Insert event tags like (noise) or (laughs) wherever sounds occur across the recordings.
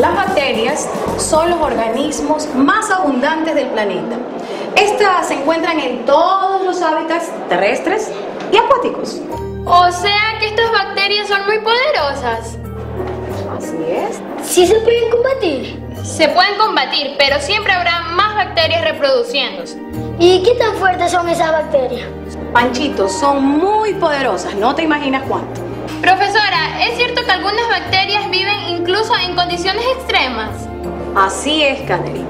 Las bacterias son los organismos más abundantes del planeta. Estas se encuentran en todos los hábitats terrestres y acuáticos. O sea que estas bacterias son muy poderosas. Así es. ¿Sí se pueden combatir? Se pueden combatir, pero siempre habrá más bacterias reproduciéndose. ¿Y qué tan fuertes son esas bacterias? Panchitos, son muy poderosas, no te imaginas cuánto. Profesora, ¿es cierto que algunas bacterias viven incluso en condiciones extremas? Así es, Catherine.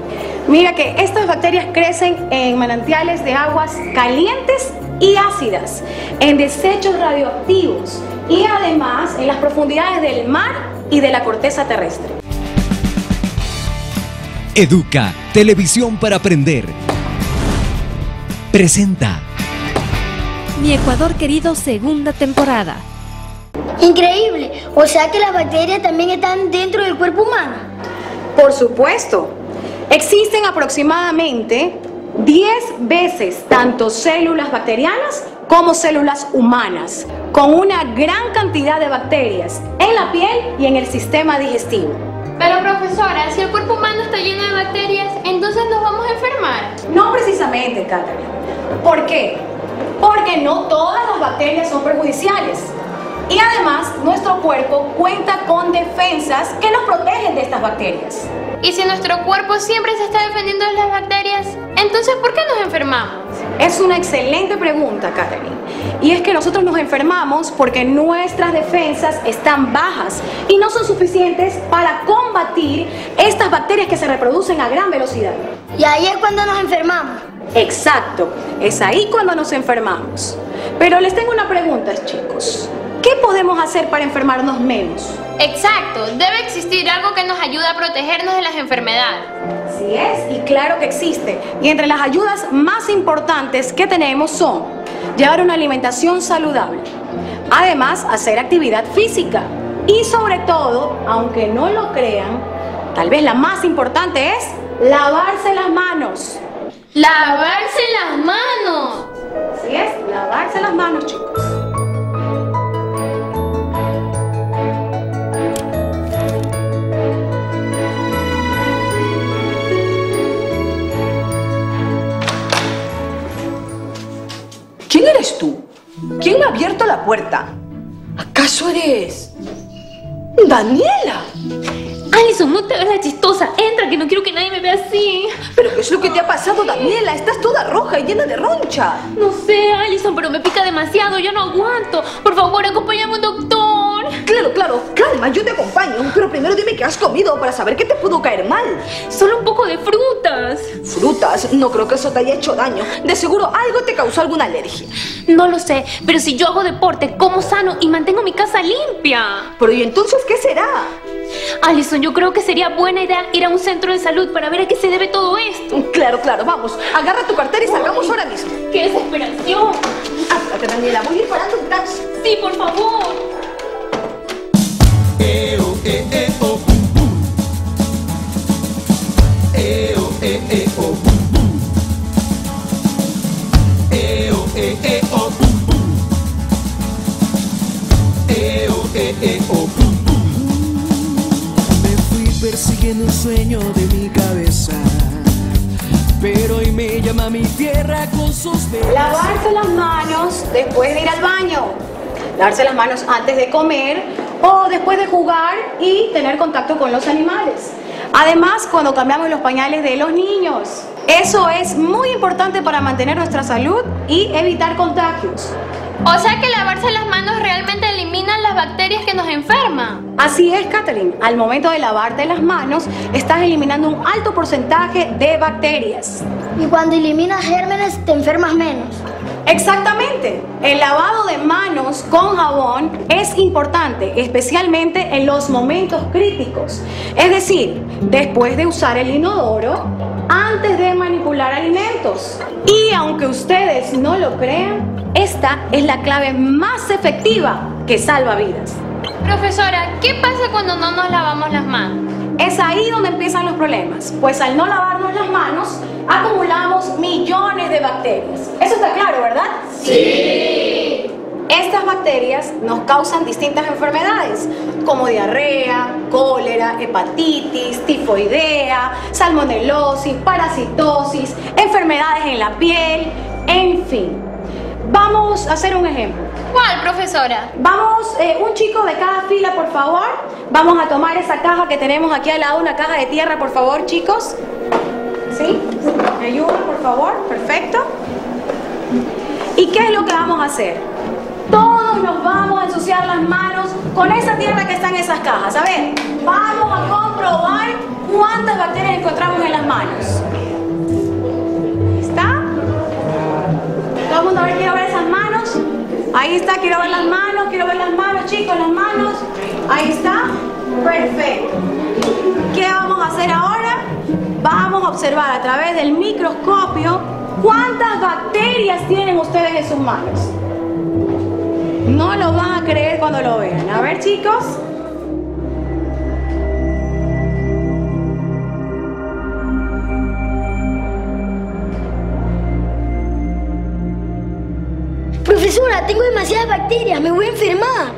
Mira que estas bacterias crecen en manantiales de aguas calientes y ácidas, en desechos radioactivos y además en las profundidades del mar y de la corteza terrestre. Educa, televisión para aprender. Presenta. Mi Ecuador querido segunda temporada. Increíble. O sea que las bacterias también están dentro del cuerpo humano. Por supuesto, existen aproximadamente 10 veces tanto células bacterianas como células humanas, con una gran cantidad de bacterias en la piel y en el sistema digestivo. Pero profesora, si el cuerpo humano está lleno de bacterias, entonces nos vamos a enfermar. No precisamente, Catherine. ¿Por qué? Porque no todas las bacterias son perjudiciales. Y además, nuestro cuerpo cuenta con defensas que nos protegen de estas bacterias. Y si nuestro cuerpo siempre se está defendiendo de las bacterias, entonces ¿por qué nos enfermamos? Es una excelente pregunta, Catherine. Y es que nosotros nos enfermamos porque nuestras defensas están bajas y no son suficientes para combatir estas bacterias que se reproducen a gran velocidad. Y ahí es cuando nos enfermamos. Exacto, es ahí cuando nos enfermamos. Pero les tengo una pregunta, chicos. ¿Qué podemos hacer para enfermarnos menos? Exacto, debe existir algo que nos ayude a protegernos de las enfermedades. Así es, y claro que existe. Y entre las ayudas más importantes que tenemos son llevar una alimentación saludable, además hacer actividad física y sobre todo, aunque no lo crean, tal vez la más importante es lavarse las manos. ¡Lavarse las manos! Así es, lavarse las manos, chicos. ¿Quién eres tú? ¿Quién me ha abierto la puerta? ¿Acaso eres... Daniela? Alison, no te hagas la chistosa. Entra, que no quiero que nadie me vea así. ¿Pero qué es lo que te ha pasado, Daniela? Estás toda roja y llena de roncha. No sé, Alison, pero me pica demasiado. Yo no aguanto. Por favor, acompáñame a un doctor. Claro, claro, calma, yo te acompaño. Pero primero dime qué has comido para saber qué te pudo caer mal. Solo un poco de frutas. Frutas, no creo que eso te haya hecho daño. De seguro algo te causó alguna alergia. No lo sé, pero si yo hago deporte, como sano y mantengo mi casa limpia. Pero ¿y entonces qué será? Alison, yo creo que sería buena idea ir a un centro de salud para ver a qué se debe todo esto. Claro, claro, vamos. Agarra tu cartera y salgamos ahora mismo. ¡Qué desesperación! Apúrate, Daniela, voy a ir parando un taxi. Sí, por favor. Lavarse las manos después de ir al baño. Lavarse las manos antes de comer o después de jugar y tener contacto con los animales. Además, cuando cambiamos los pañales de los niños. Eso es muy importante para mantener nuestra salud y evitar contagios. O sea que lavarse las manos realmente bacterias que nos enferman. Así es, Catherine. Al momento de lavarte las manos, estás eliminando un alto porcentaje de bacterias. Y cuando eliminas gérmenes, te enfermas menos. Exactamente. El lavado de manos con jabón es importante, especialmente en los momentos críticos. Es decir, después de usar el inodoro, antes de manipular alimentos. Y aunque ustedes no lo crean, esta es la clave más efectiva que salva vidas. Profesora, ¿qué pasa cuando no nos lavamos las manos? Es ahí donde empiezan los problemas, pues al no lavarnos las manos, acumulamos millones de bacterias. Eso está claro, ¿verdad? Sí. Estas bacterias nos causan distintas enfermedades, como diarrea, cólera, hepatitis, tifoidea, salmonelosis, parasitosis, enfermedades en la piel, en fin. Vamos a hacer un ejemplo. ¿Cuál, profesora? Vamos, eh, un chico de cada fila, por favor. Vamos a tomar esa caja que tenemos aquí al lado, una caja de tierra, por favor, chicos. ¿Sí? ¿Me ayudan, por favor? Perfecto. ¿Y qué es lo que vamos a hacer? Todos nos vamos a ensuciar las manos con esa tierra que está en esas cajas. A ver, vamos a comprobar cuántas bacterias encontramos en las manos. Todo a ver, quiero ver esas manos. Ahí está, quiero ver las manos, quiero ver las manos, chicos, las manos. Ahí está. Perfecto. ¿Qué vamos a hacer ahora? Vamos a observar a través del microscopio cuántas bacterias tienen ustedes en sus manos. No lo van a creer cuando lo vean. A ver, chicos. Tengo demasiadas bacterias, me voy a enfermar.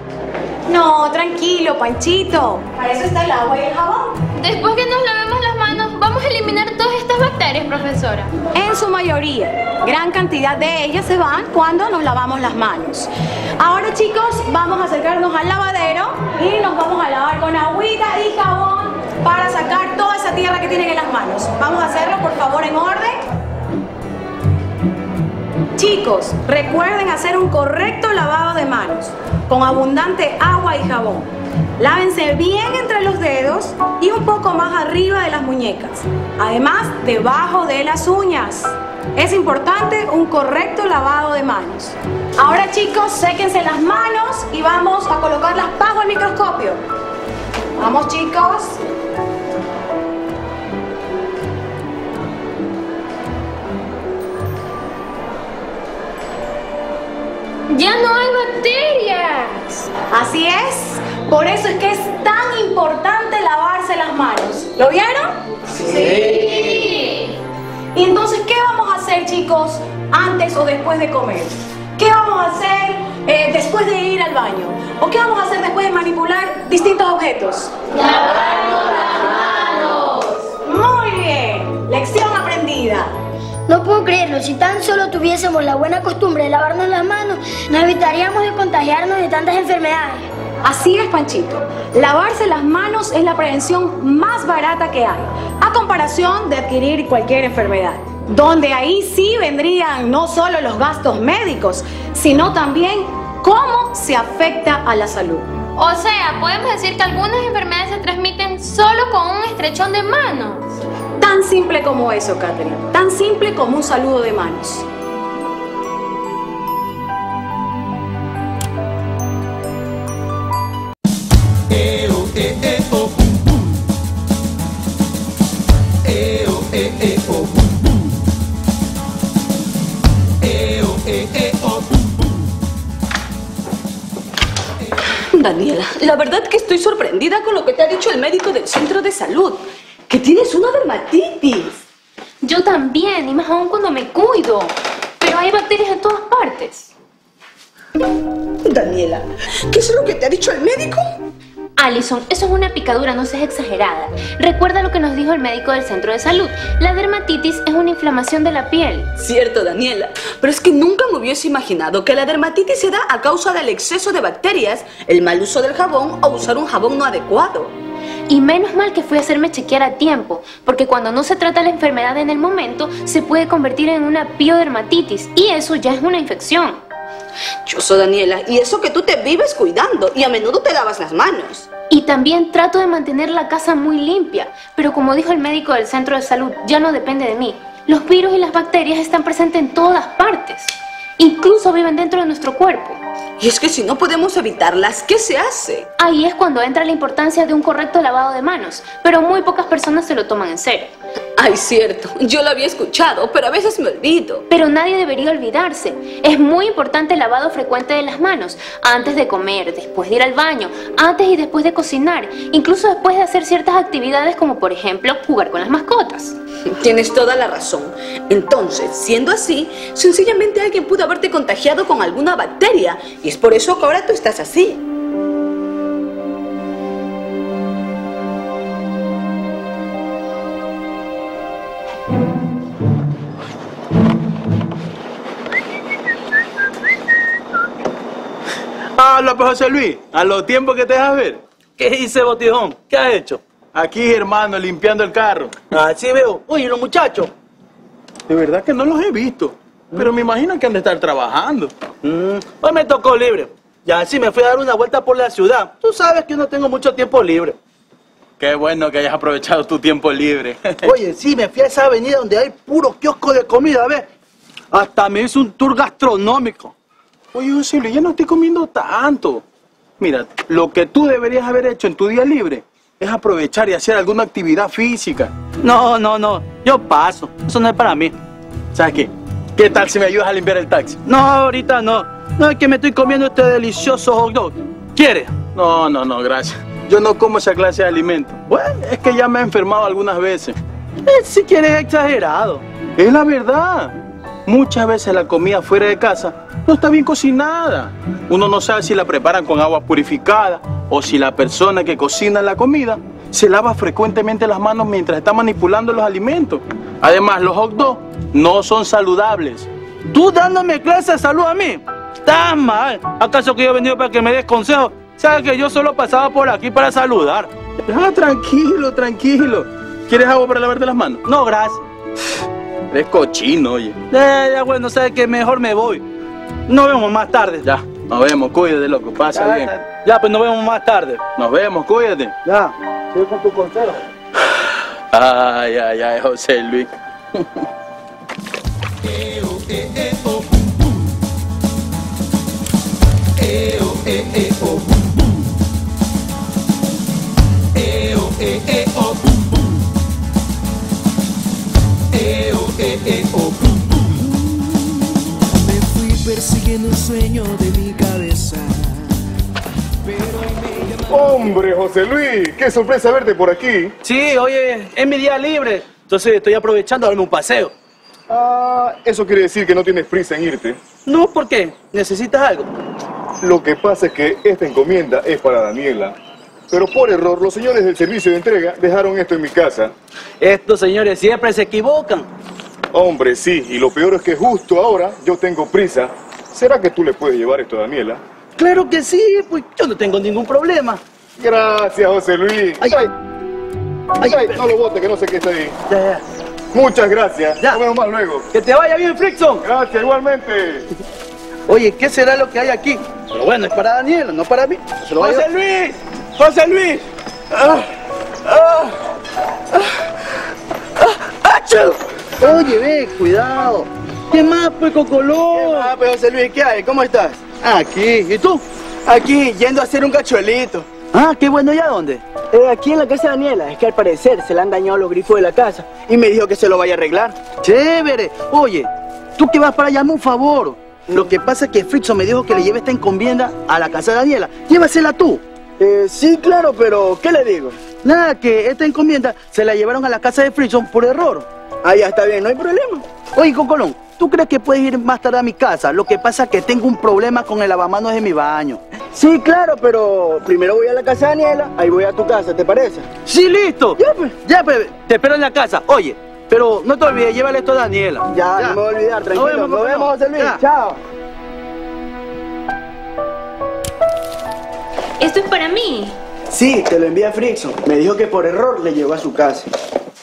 No, tranquilo, Panchito. Para eso está el agua y el jabón. Después que nos lavemos las manos, vamos a eliminar todas estas bacterias, profesora. En su mayoría, gran cantidad de ellas se van cuando nos lavamos las manos. Ahora chicos, vamos a acercarnos al lavadero y nos vamos a lavar con agüita y jabón para sacar toda esa tierra que tienen en las manos. Vamos a hacerlo por favor en orden. Chicos, recuerden hacer un correcto lavado de manos con abundante agua y jabón. Lávense bien entre los dedos y un poco más arriba de las muñecas. Además, debajo de las uñas. Es importante un correcto lavado de manos. Ahora chicos, séquense las manos y vamos a colocarlas bajo el microscopio. Vamos chicos. ¡Ya no hay bacterias! Así es. Por eso es que es tan importante lavarse las manos. ¿Lo vieron? Sí. Y entonces, ¿qué vamos a hacer, chicos, antes o después de comer? ¿Qué vamos a hacer eh, después de ir al baño? ¿O qué vamos a hacer después de manipular distintos objetos? ¡Lavarnos las manos! Muy bien. Lección aprendida. No puedo creerlo, si tan solo tuviésemos la buena costumbre de lavarnos las manos, nos evitaríamos de contagiarnos de tantas enfermedades. Así es, Panchito. Lavarse las manos es la prevención más barata que hay, a comparación de adquirir cualquier enfermedad. Donde ahí sí vendrían no solo los gastos médicos, sino también cómo se afecta a la salud. O sea, podemos decir que algunas enfermedades se transmiten solo con un estrechón de manos. Tan simple como eso, Catherine. Tan simple como un saludo de manos. Daniela, la verdad que estoy sorprendida con lo que te ha dicho el médico del centro de salud. Que tienes una dermatitis. Yo también, y más aún cuando me cuido. Pero hay bacterias en todas partes. Daniela, ¿qué es lo que te ha dicho el médico? Alison, eso es una picadura, no seas exagerada. Recuerda lo que nos dijo el médico del centro de salud. La dermatitis es una inflamación de la piel. Cierto, Daniela, pero es que nunca me hubiese imaginado que la dermatitis se da a causa del exceso de bacterias, el mal uso del jabón o usar un jabón no adecuado. Y menos mal que fui a hacerme chequear a tiempo, porque cuando no se trata la enfermedad en el momento, se puede convertir en una piodermatitis, y eso ya es una infección. Yo soy Daniela, y eso que tú te vives cuidando y a menudo te lavas las manos. Y también trato de mantener la casa muy limpia, pero como dijo el médico del centro de salud, ya no depende de mí. Los virus y las bacterias están presentes en todas partes. Incluso viven dentro de nuestro cuerpo. Y es que si no podemos evitarlas, ¿qué se hace? Ahí es cuando entra la importancia de un correcto lavado de manos, pero muy pocas personas se lo toman en serio. Ay, cierto, yo lo había escuchado, pero a veces me olvido. Pero nadie debería olvidarse. Es muy importante el lavado frecuente de las manos, antes de comer, después de ir al baño, antes y después de cocinar, incluso después de hacer ciertas actividades como por ejemplo jugar con las mascotas. (laughs) Tienes toda la razón. Entonces, siendo así, sencillamente alguien pudo haberte contagiado con alguna bacteria y es por eso que ahora tú estás así. Habla, pues, José Luis, a los tiempos que te dejas ver. ¿Qué hice, botijón? ¿Qué has hecho? Aquí, hermano, limpiando el carro. Así veo. Oye, los muchachos. De verdad que no los he visto. Pero me imagino que han de estar trabajando. Mm, hoy me tocó libre. Ya así me fui a dar una vuelta por la ciudad. Tú sabes que yo no tengo mucho tiempo libre. Qué bueno que hayas aprovechado tu tiempo libre. (laughs) Oye, sí, me fui a esa avenida donde hay puro kiosco de comida, ¿ves? Hasta me hice un tour gastronómico. Oye, José Luis, ya no estoy comiendo tanto. Mira, lo que tú deberías haber hecho en tu día libre es aprovechar y hacer alguna actividad física. No, no, no. Yo paso. Eso no es para mí. ¿Sabes qué? ¿Qué tal si me ayudas a limpiar el taxi? No, ahorita no. No es que me estoy comiendo este delicioso hot dog. ¿Quieres? No, no, no, gracias. Yo no como esa clase de alimentos. Bueno, es que ya me he enfermado algunas veces. Eh, si quieres exagerado. Es la verdad. Muchas veces la comida fuera de casa no está bien cocinada. Uno no sabe si la preparan con agua purificada o si la persona que cocina la comida se lava frecuentemente las manos mientras está manipulando los alimentos. Además, los hot dogs no son saludables. ¿Tú dándome clase de salud a mí? Estás mal. ¿Acaso que yo he venido para que me des consejos? Sabes que yo solo pasaba por aquí para saludar. Ah, tranquilo, tranquilo. ¿Quieres agua para lavarte las manos? No, gracias. Eres cochino, oye. Eh, ya bueno, sabes que mejor me voy. Nos vemos más tarde. Ya, nos vemos, cuídate, loco, pasa Ya, bien. ya, Ya, pues nos vemos más tarde. Nos vemos, cuídate. Ya, sigue con tu consejo. Ay, ay, ay, José Luis. Me fui persiguiendo un sueño de mi cabeza. Hombre, José Luis, qué sorpresa verte por aquí. Sí, oye, es mi día libre. Entonces estoy aprovechando a darme un paseo. Ah, eso quiere decir que no tienes prisa en irte. No, ¿por qué? ¿Necesitas algo? Lo que pasa es que esta encomienda es para Daniela. Pero por error, los señores del servicio de entrega dejaron esto en mi casa. Estos señores siempre se equivocan. Hombre, sí, y lo peor es que justo ahora yo tengo prisa. ¿Será que tú le puedes llevar esto a Daniela? Claro que sí, pues yo no tengo ningún problema. Gracias, José Luis. Ay. Ay, Ay, ay, no lo bote, que no sé qué está ahí. Ya, ya. Muchas gracias. Ya. Nos vemos más luego. Que te vaya bien, Frickson. Gracias, igualmente. Oye, ¿qué será lo que hay aquí? Pero bueno, es para Daniela, no para mí. Se lo José Luis, José Luis. Ah, ah, Oye, ve, cuidado. ¿Qué más, pues, Cocolón? Ah, pues José Luis, ¿qué hay? ¿Cómo estás? Aquí. ¿Y tú? Aquí, yendo a hacer un cachuelito. Ah, qué bueno, ¿y a dónde? Eh, aquí en la casa de Daniela, es que al parecer se le han dañado los grifos de la casa y me dijo que se lo vaya a arreglar. Chévere. Oye, tú que vas para allá, hazme un favor. Lo que pasa es que Frickson me dijo que le lleve esta encomienda a la casa de Daniela. Llévasela tú. Eh, sí, claro, pero ¿qué le digo? Nada, que esta encomienda se la llevaron a la casa de Frickson por error. Ah, ya está bien, no hay problema. Oye, Cocolón, ¿tú crees que puedes ir más tarde a mi casa? Lo que pasa es que tengo un problema con el lavamanos de mi baño. Sí, claro, pero primero voy a la casa de Daniela, ahí voy a tu casa, ¿te parece? Sí, listo. Ya, pues. Ya, pues, te espero en la casa. Oye, pero no te olvides, llévale esto a Daniela. Ya, no me voy a olvidar, tranquilo. Nos vemos, Nos vemos. José Luis. Ya. Chao. Esto es para mí. Sí, te lo envía Frickson. Me dijo que por error le llegó a su casa.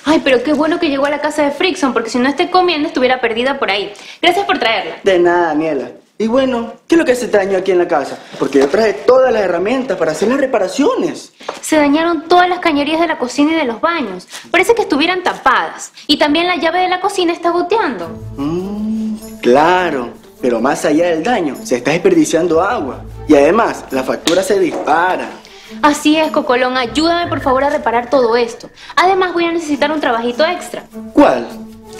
Ay, pero qué bueno que llegó a la casa de Frickson, porque si no esta encomienda estuviera perdida por ahí. Gracias por traerla. De nada, Daniela. Y bueno, ¿qué es lo que se te dañó aquí en la casa? Porque yo traje todas las herramientas para hacer las reparaciones. Se dañaron todas las cañerías de la cocina y de los baños. Parece que estuvieran tapadas. Y también la llave de la cocina está goteando. Mm, claro, pero más allá del daño, se está desperdiciando agua. Y además, la factura se dispara. Así es, Cocolón. Ayúdame por favor a reparar todo esto. Además voy a necesitar un trabajito extra. ¿Cuál?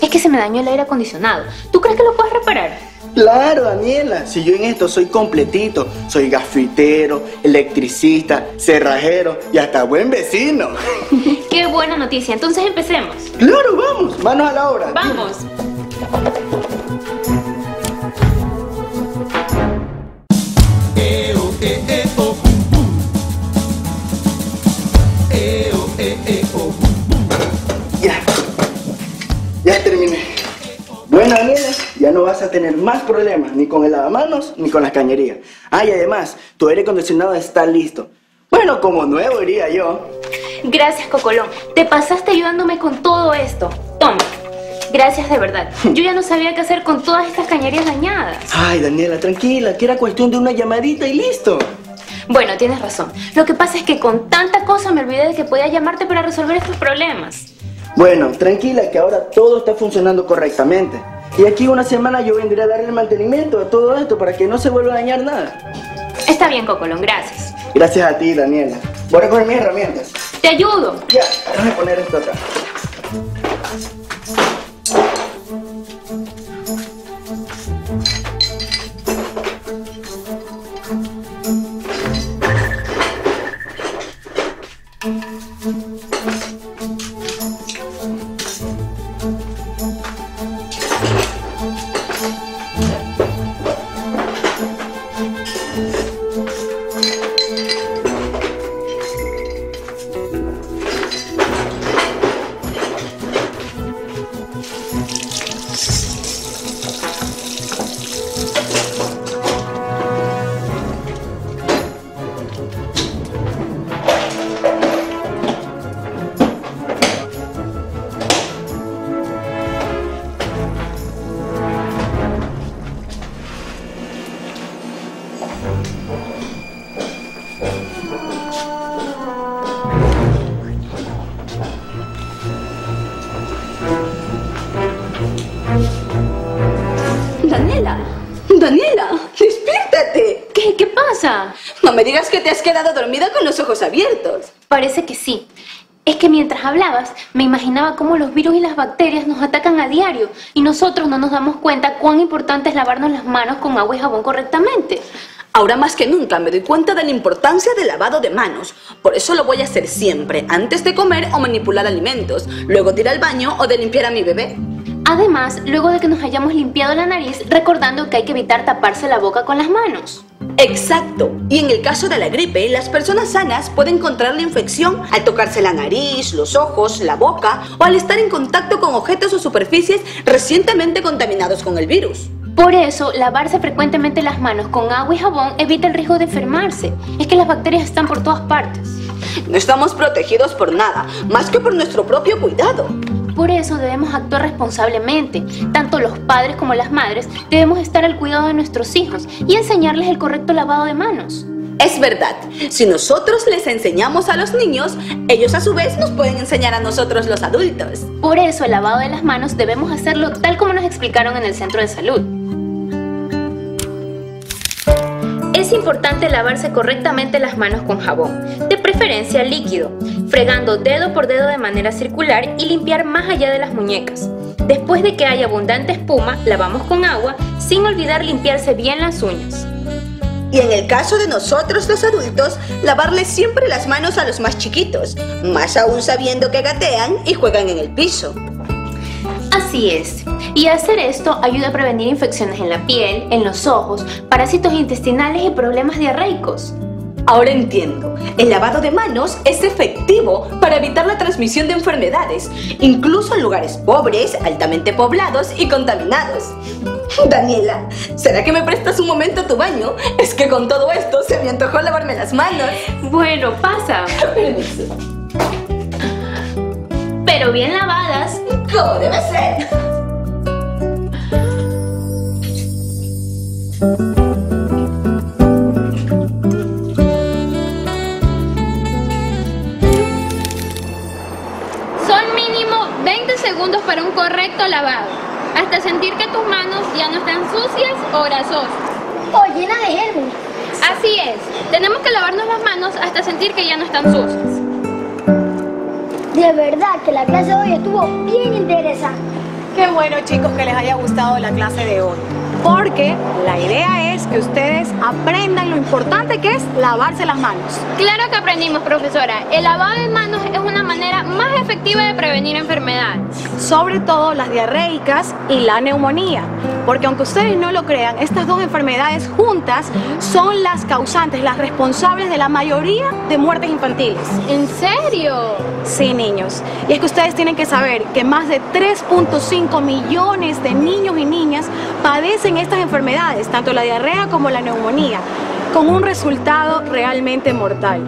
Es que se me dañó el aire acondicionado. ¿Tú crees que lo puedes reparar? Claro, Daniela, si yo en esto soy completito, soy gafitero, electricista, cerrajero y hasta buen vecino. ¡Qué (laughs) Qué buena noticia. Entonces empecemos. Claro, vamos, manos a la obra. Vamos. Tener más problemas, ni con el lavamanos, ni con las cañerías. Ah, y además, tu aire acondicionado está listo. Bueno, como nuevo diría yo. Gracias, Cocolón. Te pasaste ayudándome con todo esto. Toma. Gracias de verdad. Yo ya no sabía qué hacer con todas estas cañerías dañadas. Ay, Daniela, tranquila, que era cuestión de una llamadita y listo. Bueno, tienes razón. Lo que pasa es que con tanta cosa me olvidé de que podía llamarte para resolver estos problemas. Bueno, tranquila, que ahora todo está funcionando correctamente. Y aquí una semana yo vendré a darle el mantenimiento a todo esto para que no se vuelva a dañar nada. Está bien, Cocolón, gracias. Gracias a ti, Daniela. Voy a recoger mis herramientas. Te ayudo. Ya, déjame poner esto acá. Me digas que te has quedado dormida con los ojos abiertos. Parece que sí. Es que mientras hablabas, me imaginaba cómo los virus y las bacterias nos atacan a diario y nosotros no nos damos cuenta cuán importante es lavarnos las manos con agua y jabón correctamente. Ahora más que nunca me doy cuenta de la importancia del lavado de manos. Por eso lo voy a hacer siempre, antes de comer o manipular alimentos, luego de ir al baño o de limpiar a mi bebé. Además, luego de que nos hayamos limpiado la nariz, recordando que hay que evitar taparse la boca con las manos. Exacto. Y en el caso de la gripe, las personas sanas pueden contraer la infección al tocarse la nariz, los ojos, la boca o al estar en contacto con objetos o superficies recientemente contaminados con el virus. Por eso, lavarse frecuentemente las manos con agua y jabón evita el riesgo de enfermarse. Es que las bacterias están por todas partes. No estamos protegidos por nada, más que por nuestro propio cuidado. Por eso debemos actuar responsablemente. Tanto los padres como las madres debemos estar al cuidado de nuestros hijos y enseñarles el correcto lavado de manos. Es verdad, si nosotros les enseñamos a los niños, ellos a su vez nos pueden enseñar a nosotros los adultos. Por eso el lavado de las manos debemos hacerlo tal como nos explicaron en el centro de salud. Es importante lavarse correctamente las manos con jabón, preferencia líquido, fregando dedo por dedo de manera circular y limpiar más allá de las muñecas. Después de que haya abundante espuma, lavamos con agua, sin olvidar limpiarse bien las uñas. Y en el caso de nosotros los adultos, lavarles siempre las manos a los más chiquitos, más aún sabiendo que gatean y juegan en el piso. Así es. Y hacer esto ayuda a prevenir infecciones en la piel, en los ojos, parásitos intestinales y problemas diarreicos. Ahora entiendo, el lavado de manos es efectivo para evitar la transmisión de enfermedades, incluso en lugares pobres, altamente poblados y contaminados. Daniela, ¿será que me prestas un momento a tu baño? Es que con todo esto se me antojó lavarme las manos. Bueno, pasa. Permiso. Pero bien lavadas. ¿Cómo debe ser? Segundos para un correcto lavado, hasta sentir que tus manos ya no están sucias o grasosas. O llena de gérmenes. Así es, tenemos que lavarnos las manos hasta sentir que ya no están sucias. De verdad que la clase de hoy estuvo bien interesante. Qué bueno chicos que les haya gustado la clase de hoy. Porque la idea es que ustedes aprendan lo importante que es lavarse las manos. Claro que aprendimos, profesora. El lavado de manos es una manera más efectiva de prevenir enfermedades. Sobre todo las diarreicas y la neumonía. Porque aunque ustedes no lo crean, estas dos enfermedades juntas son las causantes, las responsables de la mayoría de muertes infantiles. ¿En serio? Sí, niños. Y es que ustedes tienen que saber que más de 3.5 millones de niños y niñas padecen estas enfermedades, tanto la diarrea como la neumonía, con un resultado realmente mortal.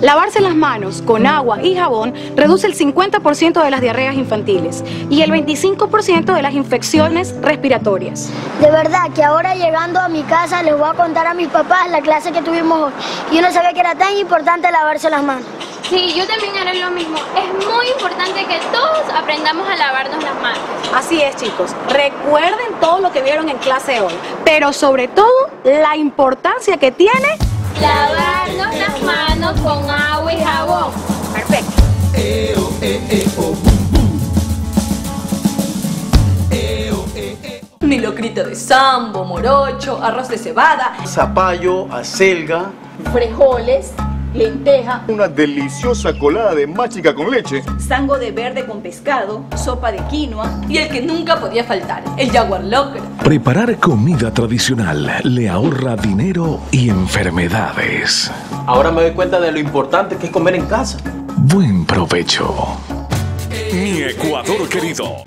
Lavarse las manos con agua y jabón reduce el 50% de las diarreas infantiles y el 25% de las infecciones respiratorias. De verdad que ahora llegando a mi casa les voy a contar a mis papás la clase que tuvimos hoy. Yo no sabía que era tan importante lavarse las manos. Sí, yo también haré lo mismo. Es muy importante que todos aprendamos a lavarnos las manos. Así es, chicos. Recuerden todo lo que vieron en clase hoy, pero sobre todo la importancia que tiene Lavarnos las manos con agua y jabón. Perfecto. Mi locrito de sambo, morocho, arroz de cebada, Zapallo, acelga. frijoles, lenteja, Una deliciosa colada de machica con leche. sango de verde con pescado, sopa de quinoa y el que nunca podía faltar, el jaguar locker. Preparar comida tradicional le ahorra dinero y enfermedades. Ahora me doy cuenta de lo importante que es comer en casa. Buen provecho. Mi Ecuador querido,